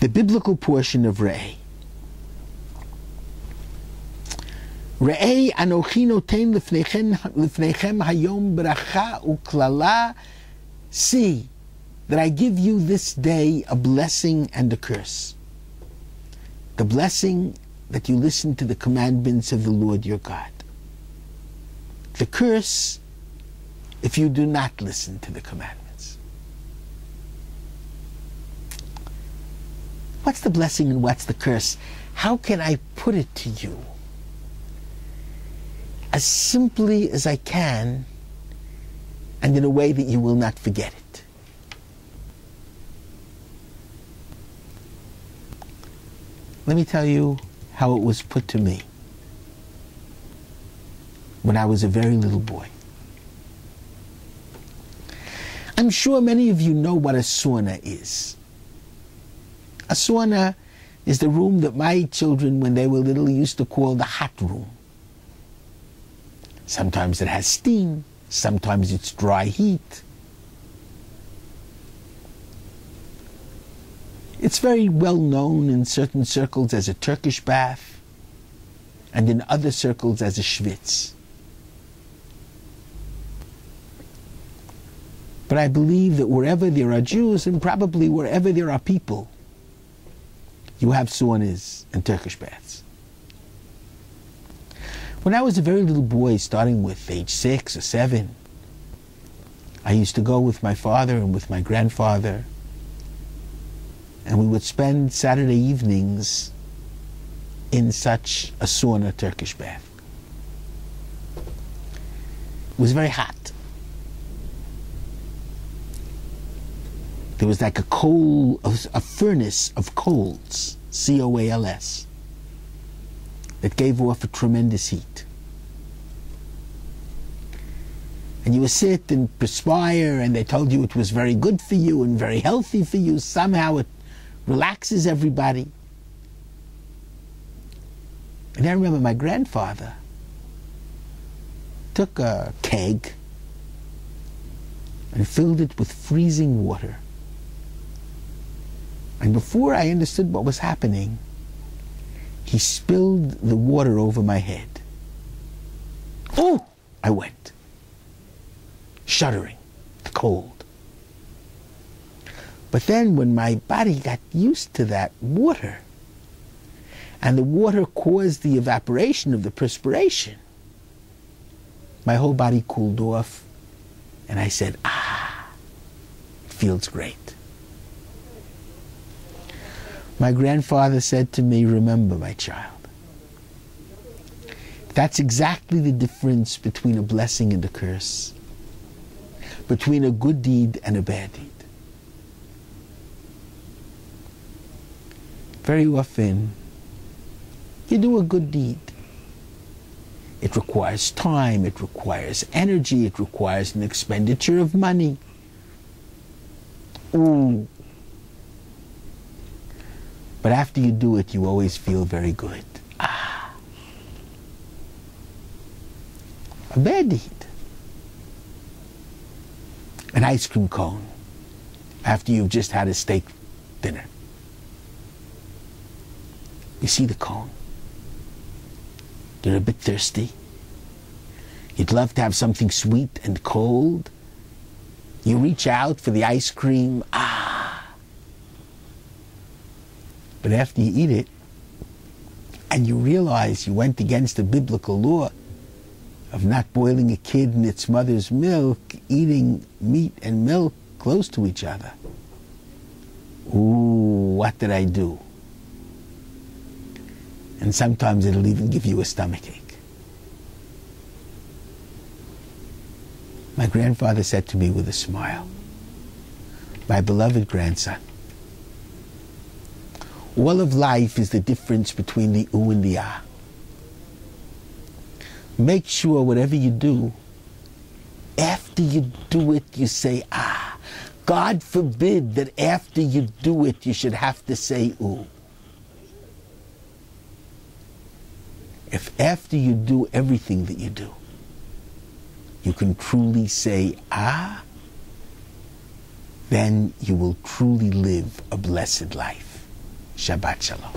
the biblical portion of Re'eh. Re'eh anochi noten lefnechem hayom bracha uklala. See that I give you this day a blessing and a curse. The blessing that you listen to the commandments of the Lord your God. The curse if you do not listen to the commandments. What's the blessing and what's the curse? How can I put it to you? As simply as I can and in a way that you will not forget it. Let me tell you how it was put to me when I was a very little boy. I'm sure many of you know what a sauna is. A sauna is the room that my children, when they were little, used to call the hot room. Sometimes it has steam, sometimes it's dry heat. It's very well known in certain circles as a Turkish bath and in other circles as a schwitz. But I believe that wherever there are Jews, and probably wherever there are people, you have saunas and Turkish baths. When I was a very little boy, starting with age six or seven, I used to go with my father and with my grandfather, and we would spend Saturday evenings in such a sauna Turkish bath. It was very hot. There was like a coal, a furnace of coals, C O A L S, that gave off a tremendous heat. And you would sit and perspire, and they told you it was very good for you and very healthy for you. Somehow it relaxes everybody. And I remember my grandfather took a keg and filled it with freezing water and before I understood what was happening, he spilled the water over my head. Oh! I went, shuddering, the cold. But then when my body got used to that water, and the water caused the evaporation of the perspiration, my whole body cooled off, and I said, ah, it feels great. My grandfather said to me, Remember, my child. That's exactly the difference between a blessing and a curse, between a good deed and a bad deed. Very often, you do a good deed. It requires time, it requires energy, it requires an expenditure of money. Ooh, but after you do it, you always feel very good. Ah. A bad deed. An ice cream cone after you've just had a steak dinner. You see the cone. You're a bit thirsty. You'd love to have something sweet and cold. You reach out for the ice cream. Ah but after you eat it, and you realize you went against the biblical law of not boiling a kid in its mother's milk, eating meat and milk close to each other. Ooh, what did I do? And sometimes it'll even give you a stomachache. My grandfather said to me with a smile, My beloved grandson, all of life is the difference between the u and the ah. Make sure whatever you do, after you do it, you say ah. God forbid that after you do it, you should have to say ooh. If after you do everything that you do, you can truly say ah, then you will truly live a blessed life. Shabbat Shalom.